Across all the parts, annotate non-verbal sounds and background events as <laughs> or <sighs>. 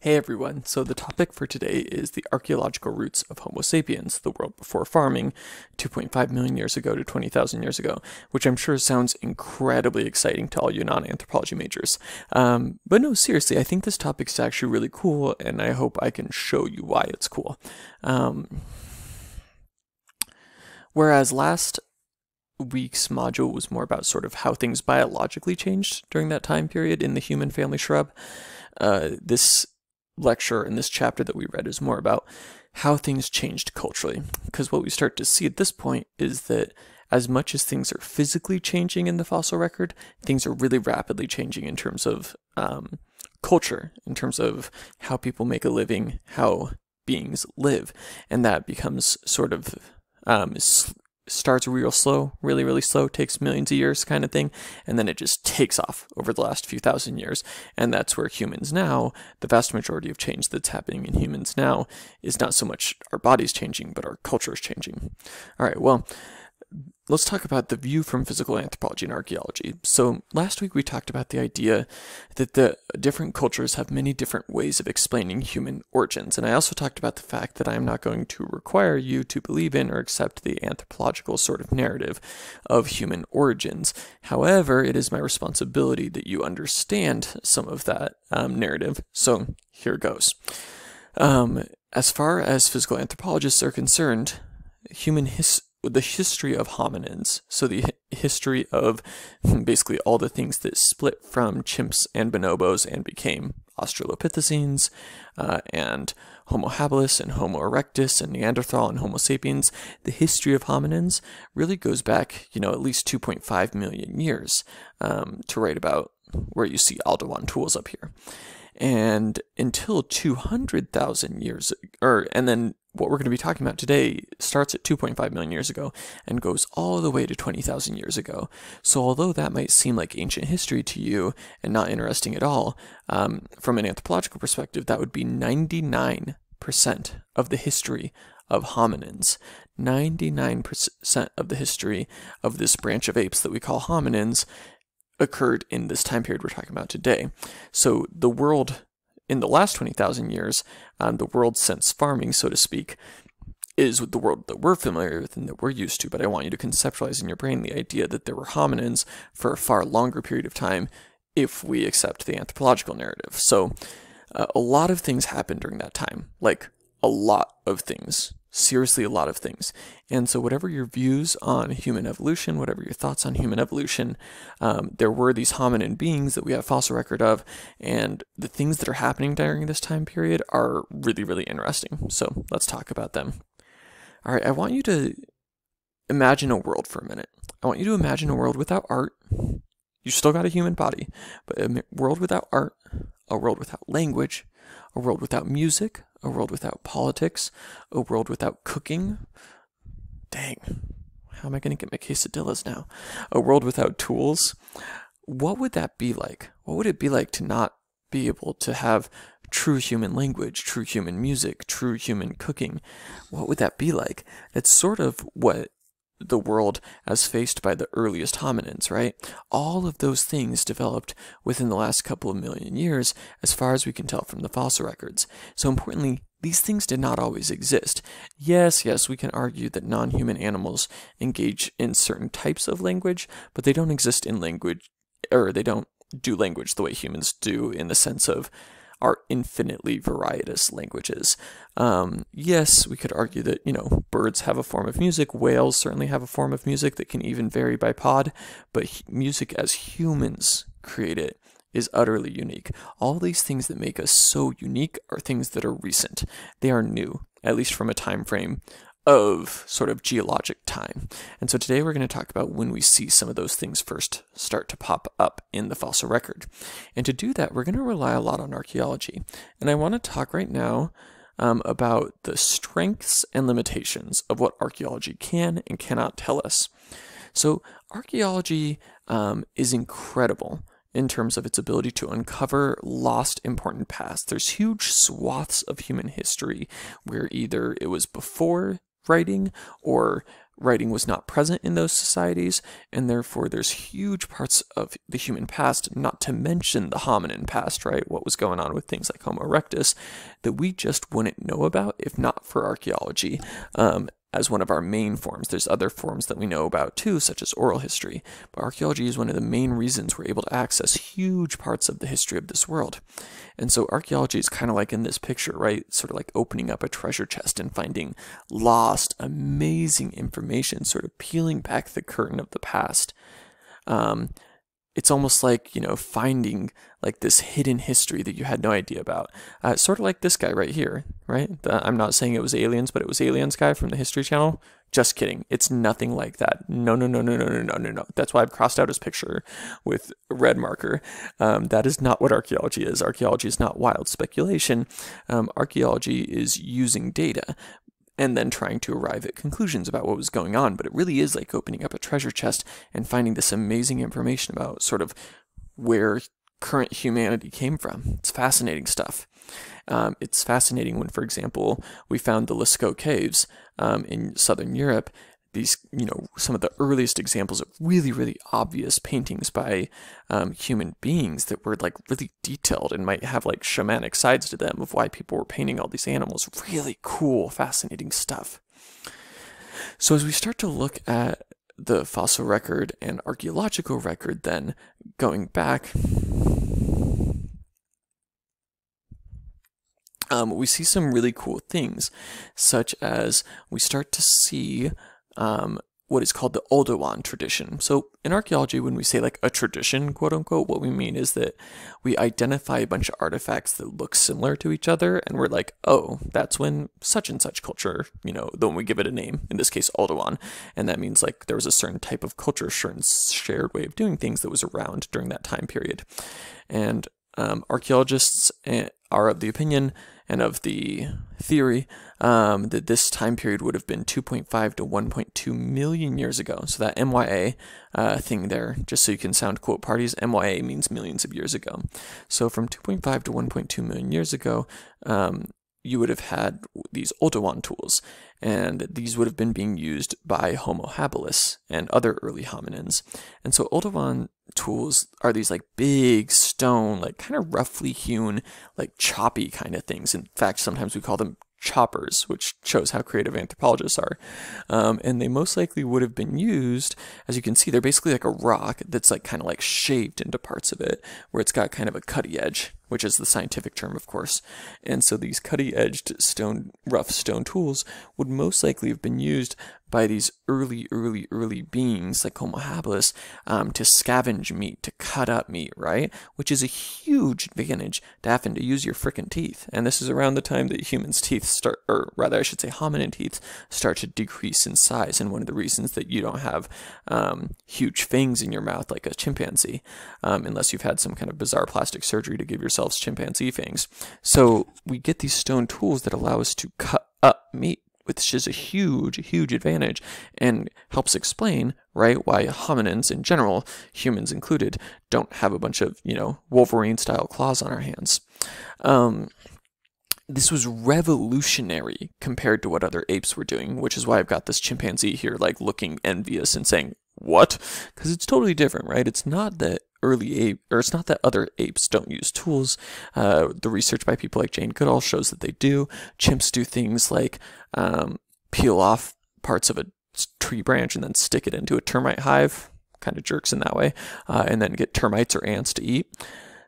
Hey everyone, so the topic for today is the archaeological roots of Homo sapiens, the world before farming, 2.5 million years ago to 20,000 years ago, which I'm sure sounds incredibly exciting to all you non anthropology majors. Um, but no, seriously, I think this topic is actually really cool, and I hope I can show you why it's cool. Um, whereas last week's module was more about sort of how things biologically changed during that time period in the human family shrub. Uh, this lecture and this chapter that we read is more about how things changed culturally. Because what we start to see at this point is that as much as things are physically changing in the fossil record, things are really rapidly changing in terms of um, culture, in terms of how people make a living, how beings live. And that becomes sort of um, starts real slow, really, really slow, takes millions of years kind of thing, and then it just takes off over the last few thousand years. And that's where humans now, the vast majority of change that's happening in humans now is not so much our bodies changing, but our culture is changing. All right, well, let's talk about the view from physical anthropology and archaeology. So, last week we talked about the idea that the different cultures have many different ways of explaining human origins. And I also talked about the fact that I am not going to require you to believe in or accept the anthropological sort of narrative of human origins. However, it is my responsibility that you understand some of that um, narrative. So, here goes. Um, as far as physical anthropologists are concerned, human history the history of hominins, so the history of <laughs> basically all the things that split from chimps and bonobos and became Australopithecines uh, and Homo habilis and Homo erectus and Neanderthal and Homo sapiens, the history of hominins really goes back, you know, at least 2.5 million years um, to write about where you see Oldowan tools up here. And until 200,000 years, or, and then what we're going to be talking about today starts at 2.5 million years ago and goes all the way to 20,000 years ago. So, although that might seem like ancient history to you and not interesting at all, um, from an anthropological perspective, that would be 99% of the history of hominins. 99% of the history of this branch of apes that we call hominins occurred in this time period we're talking about today. So, the world in the last 20,000 years, um, the world since farming, so to speak, is with the world that we're familiar with and that we're used to. But I want you to conceptualize in your brain the idea that there were hominins for a far longer period of time if we accept the anthropological narrative. So uh, a lot of things happened during that time, like a lot of things seriously a lot of things. And so, whatever your views on human evolution, whatever your thoughts on human evolution, um, there were these hominin beings that we have fossil record of, and the things that are happening during this time period are really, really interesting. So, let's talk about them. All right, I want you to imagine a world for a minute. I want you to imagine a world without art. You still got a human body, but a world without art, a world without language, a world without music, a world without politics, a world without cooking. Dang, how am I going to get my quesadillas now? A world without tools. What would that be like? What would it be like to not be able to have true human language, true human music, true human cooking? What would that be like? It's sort of what the world as faced by the earliest hominins, right? All of those things developed within the last couple of million years, as far as we can tell from the fossil records. So, importantly, these things did not always exist. Yes, yes, we can argue that non human animals engage in certain types of language, but they don't exist in language, or they don't do language the way humans do in the sense of are infinitely varietous languages. Um, yes, we could argue that, you know, birds have a form of music, whales certainly have a form of music that can even vary by pod, but music as humans create it is utterly unique. All these things that make us so unique are things that are recent. They are new, at least from a time frame of sort of geologic time. And so today we're going to talk about when we see some of those things first start to pop up in the fossil record. And to do that, we're going to rely a lot on archaeology. And I want to talk right now um, about the strengths and limitations of what archaeology can and cannot tell us. So, archaeology um, is incredible in terms of its ability to uncover lost important past. There's huge swaths of human history where either it was before writing or writing was not present in those societies, and therefore there's huge parts of the human past, not to mention the hominin past, right? What was going on with things like Homo erectus, that we just wouldn't know about if not for archaeology. Um, as one of our main forms. There's other forms that we know about too, such as oral history, but archaeology is one of the main reasons we're able to access huge parts of the history of this world. And so archaeology is kind of like in this picture, right? Sort of like opening up a treasure chest and finding lost, amazing information, sort of peeling back the curtain of the past. Um, it's almost like you know finding like this hidden history that you had no idea about. Uh, sort of like this guy right here right? The, i'm not saying it was aliens but it was aliens guy from the history channel. Just kidding. It's nothing like that. No no no no no no no no no. That's why i've crossed out his picture with red marker. Um, that is not what archaeology is. Archaeology is not wild speculation. Um, archaeology is using data and then trying to arrive at conclusions about what was going on. But it really is like opening up a treasure chest and finding this amazing information about sort of where current humanity came from. It's fascinating stuff. Um, it's fascinating when, for example, we found the Lascaux caves um, in southern Europe, these, you know, some of the earliest examples of really, really obvious paintings by um, human beings that were like really detailed and might have like shamanic sides to them of why people were painting all these animals. Really cool, fascinating stuff. So as we start to look at the fossil record and archaeological record, then going back, um, we see some really cool things, such as we start to see um, what is called the Oldowan tradition. So in archaeology, when we say like a tradition, quote unquote, what we mean is that we identify a bunch of artifacts that look similar to each other, and we're like, oh, that's when such and such culture, you know, then we give it a name, in this case, Oldowan. And that means like there was a certain type of culture, certain shared way of doing things that was around during that time period. And um, archaeologists eh, are of the opinion and of the theory um, that this time period would have been 2.5 to 1.2 million years ago. So that MYA uh, thing there, just so you can sound quote parties, MYA means millions of years ago. So from 2.5 to 1.2 million years ago, um, you would have had these Oldowan tools, and these would have been being used by Homo habilis and other early hominins. And so Oldowan tools are these like big stone, like kind of roughly hewn, like choppy kind of things. In fact, sometimes we call them choppers, which shows how creative anthropologists are. Um, and they most likely would have been used, as you can see, they're basically like a rock that's like kind of like shaved into parts of it, where it's got kind of a cutty edge, which is the scientific term, of course. And so these cutty edged stone, rough stone tools would most likely have been used by these early, early, early beings like Homo habilis um, to scavenge meat, to cut up meat, right? Which is a huge advantage to to use your frickin' teeth. And this is around the time that humans' teeth start, or rather, I should say, hominin teeth start to decrease in size. And one of the reasons that you don't have um, huge fangs in your mouth like a chimpanzee, um, unless you've had some kind of bizarre plastic surgery to give yourselves chimpanzee fangs. So we get these stone tools that allow us to cut up meat which is a huge, huge advantage and helps explain, right, why hominins in general, humans included, don't have a bunch of, you know, Wolverine style claws on our hands. Um, this was revolutionary compared to what other apes were doing, which is why I've got this chimpanzee here, like looking envious and saying, What? Because it's totally different, right? It's not that early ape, or it's not that other apes don't use tools. Uh, the research by people like Jane Goodall shows that they do. Chimps do things like um, peel off parts of a tree branch and then stick it into a termite hive, kind of jerks in that way, uh, and then get termites or ants to eat.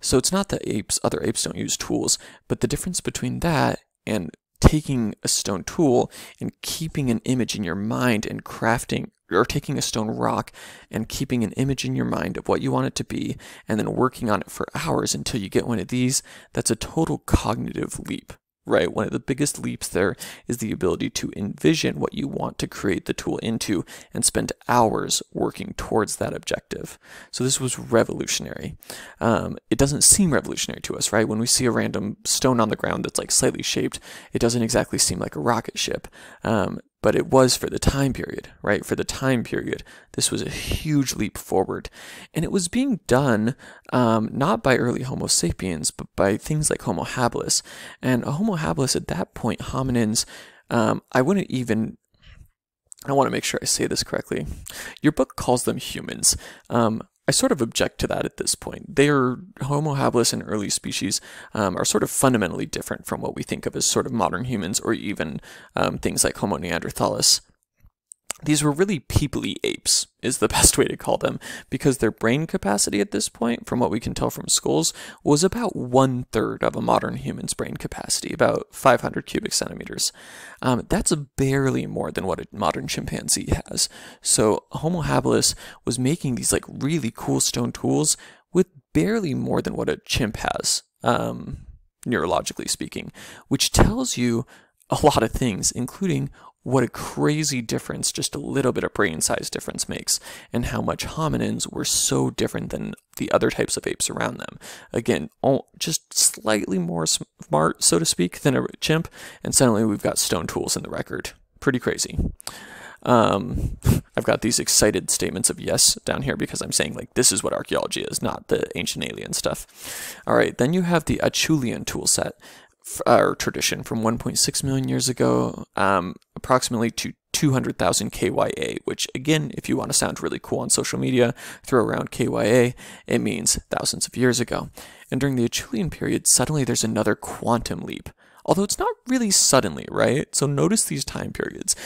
So it's not that apes, other apes don't use tools, but the difference between that and taking a stone tool and keeping an image in your mind and crafting or taking a stone rock and keeping an image in your mind of what you want it to be and then working on it for hours until you get one of these, that's a total cognitive leap right? One of the biggest leaps there is the ability to envision what you want to create the tool into and spend hours working towards that objective. So this was revolutionary. Um, it doesn't seem revolutionary to us, right? When we see a random stone on the ground that's like slightly shaped, it doesn't exactly seem like a rocket ship. Um, but it was for the time period, right? For the time period, this was a huge leap forward. And it was being done um, not by early Homo sapiens, but by things like Homo habilis. And a Homo habilis at that point, hominins, um, I wouldn't even I want to make sure I say this correctly. Your book calls them humans. Um, I sort of object to that at this point. They are Homo habilis and early species um, are sort of fundamentally different from what we think of as sort of modern humans or even um, things like Homo neanderthalis. These were really peoply apes, is the <laughs> best way to call them, because their brain capacity at this point, from what we can tell from skulls, was about one third of a modern human's brain capacity, about 500 cubic centimeters. Um, that's barely more than what a modern chimpanzee has. So Homo habilis was making these like really cool stone tools with barely more than what a chimp has, um, neurologically speaking, which tells you a lot of things, including what a crazy difference just a little bit of brain size difference makes, and how much hominins were so different than the other types of apes around them. Again, all, just slightly more smart, so to speak, than a chimp, and suddenly we've got stone tools in the record. Pretty crazy. Um, <laughs> I've got these excited statements of yes down here because I'm saying like this is what archaeology is, not the ancient alien stuff. All right, then you have the Acheulean tool set or tradition from 1.6 million years ago, um, approximately to 200,000 KYA, which again, if you want to sound really cool on social media, throw around KYA, it means thousands of years ago. And during the Acheulean period, suddenly there's another quantum leap. Although it's not really suddenly, right? So notice these time periods.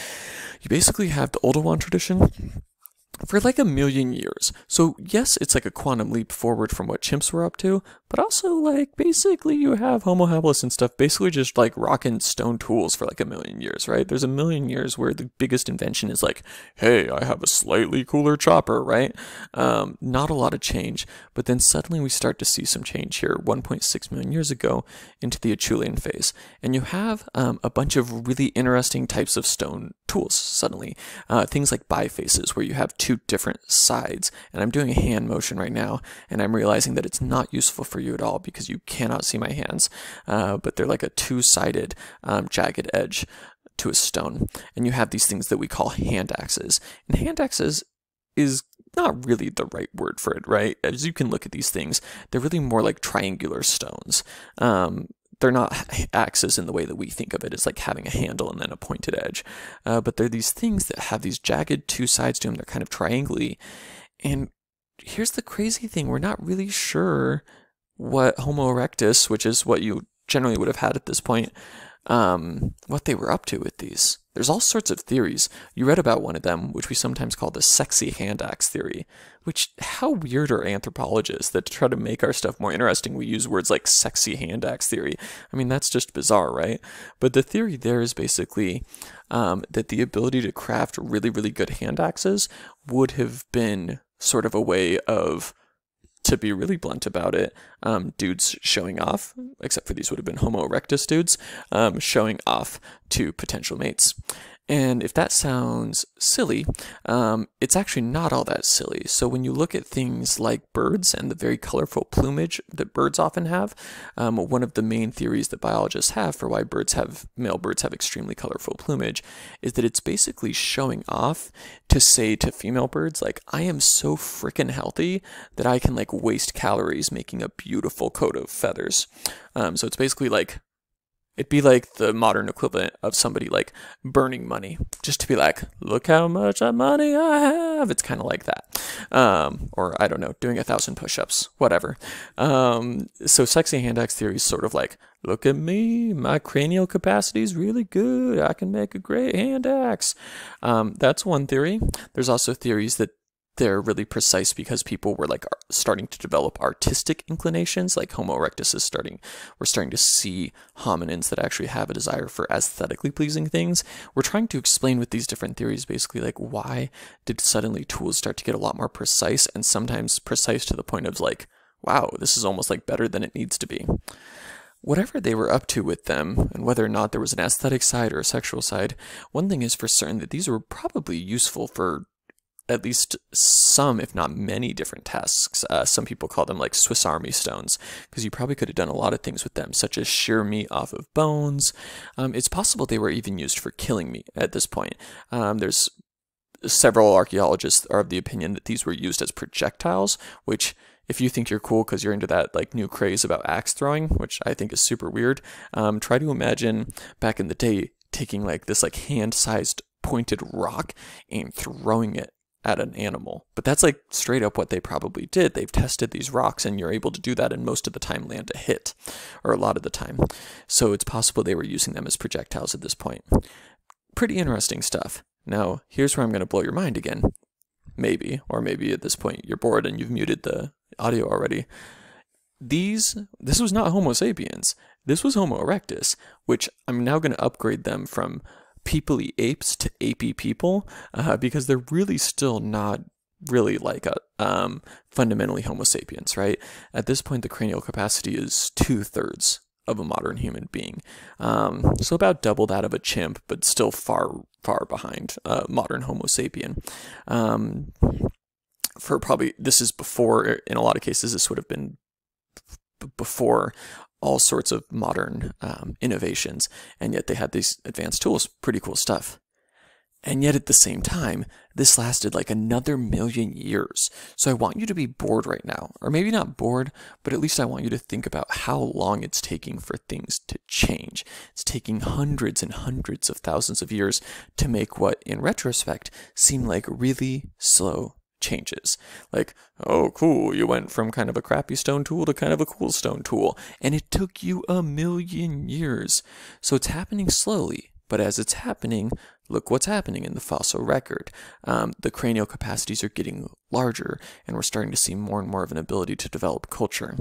You basically have the Oldowan tradition, for like a million years. So yes, it's like a quantum leap forward from what chimps were up to, but also like basically you have Homo habilis and stuff basically just like rocking stone tools for like a million years, right? There's a million years where the biggest invention is like, hey, I have a slightly cooler chopper, right? Um, not a lot of change, but then suddenly we start to see some change here 1.6 million years ago into the Acheulean phase, and you have um, a bunch of really interesting types of stone tools suddenly. Uh, things like bifaces, where you have two different sides. And I'm doing a hand motion right now, and I'm realizing that it's not useful for you at all because you cannot see my hands. Uh, but they're like a two sided um, jagged edge to a stone. And you have these things that we call hand axes. And hand axes is not really the right word for it, right? As you can look at these things, they're really more like triangular stones. Um, they're not axes in the way that we think of it. It's like having a handle and then a pointed edge. Uh, but they're these things that have these jagged two sides to them. They're kind of triangly. And here's the crazy thing we're not really sure what Homo erectus, which is what you generally would have had at this point, um, what they were up to with these. There's all sorts of theories. You read about one of them, which we sometimes call the sexy hand axe theory, which, how weird are anthropologists that to try to make our stuff more interesting, we use words like sexy hand axe theory. I mean, that's just bizarre, right? But the theory there is basically um, that the ability to craft really, really good hand axes would have been sort of a way of to be really blunt about it, um, dudes showing off, except for these would have been Homo erectus dudes, um, showing off to potential mates. And if that sounds silly, um, it's actually not all that silly. So when you look at things like birds and the very colorful plumage that birds often have, um, one of the main theories that biologists have for why birds have male birds have extremely colorful plumage is that it's basically showing off to say to female birds like I am so freaking healthy that I can like waste calories making a beautiful coat of feathers. Um, so it's basically like It'd be like the modern equivalent of somebody like burning money, just to be like, look how much money I have. It's kind of like that. Um, or I don't know, doing a thousand push ups, whatever. Um, so, sexy hand axe theory is sort of like, look at me, my cranial capacity is really good. I can make a great hand axe. Um, that's one theory. There's also theories that they're really precise because people were like starting to develop artistic inclinations like homo erectus is starting we're starting to see hominins that actually have a desire for aesthetically pleasing things. We're trying to explain with these different theories basically like why did suddenly tools start to get a lot more precise and sometimes precise to the point of like wow this is almost like better than it needs to be. Whatever they were up to with them, and whether or not there was an aesthetic side or a sexual side, one thing is for certain that these were probably useful for at least some, if not many, different tasks. Uh, some people call them like Swiss Army stones because you probably could have done a lot of things with them, such as shear meat off of bones. Um, it's possible they were even used for killing meat at this point. Um, there's several archaeologists are of the opinion that these were used as projectiles, which if you think you're cool because you're into that like new craze about axe throwing, which I think is super weird, um, try to imagine back in the day taking like this like hand-sized pointed rock and throwing it at an animal. But that's like straight up what they probably did. They've tested these rocks, and you're able to do that, and most of the time land a hit, or a lot of the time. So it's possible they were using them as projectiles at this point. Pretty interesting stuff. Now, here's where I'm going to blow your mind again. Maybe, or maybe at this point you're bored and you've muted the audio already. These, this was not Homo sapiens. This was Homo erectus, which I'm now going to upgrade them from peoply apes to apey people uh, because they're really still not really like a um, fundamentally Homo sapiens, right? At this point, the cranial capacity is two thirds of a modern human being, um, so about double that of a chimp, but still far far behind uh, modern Homo sapien. Um, for probably this is before in a lot of cases this would have been before all sorts of modern um, innovations, and yet they had these advanced tools. Pretty cool stuff. And yet at the same time, this lasted like another million years. So I want you to be bored right now. Or maybe not bored, but at least I want you to think about how long it's taking for things to change. It's taking hundreds and hundreds of thousands of years to make what, in retrospect, seem like really slow changes. Like, oh, cool, you went from kind of a crappy stone tool to kind of a cool stone tool. And it took you a million years. So it's happening slowly. But as it's happening, look what's happening in the fossil record. Um, the cranial capacities are getting larger, and we're starting to see more and more of an ability to develop culture.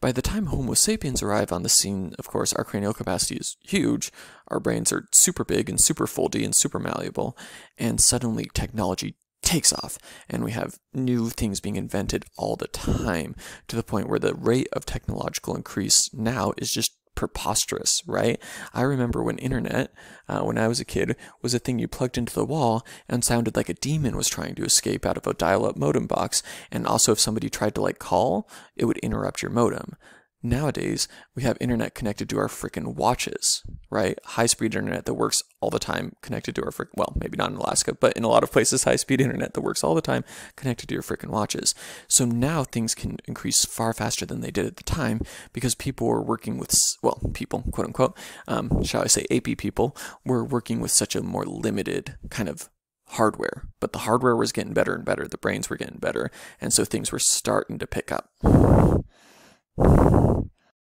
By the time Homo sapiens arrive on the scene, of course, our cranial capacity is huge, our brains are super big and super foldy and super malleable, and suddenly technology takes off and we have new things being invented all the time to the point where the rate of technological increase now is just preposterous, right? I remember when internet, uh, when I was a kid, was a thing you plugged into the wall and sounded like a demon was trying to escape out of a dial-up modem box. And also if somebody tried to like call, it would interrupt your modem. Nowadays, we have internet connected to our freaking watches, right? High speed internet that works all the time connected to our freaking, well, maybe not in Alaska, but in a lot of places, high speed internet that works all the time connected to your freaking watches. So now things can increase far faster than they did at the time because people were working with, well, people, quote unquote, um, shall I say, AP people, were working with such a more limited kind of hardware. But the hardware was getting better and better, the brains were getting better, and so things were starting to pick up you <sighs> <sighs>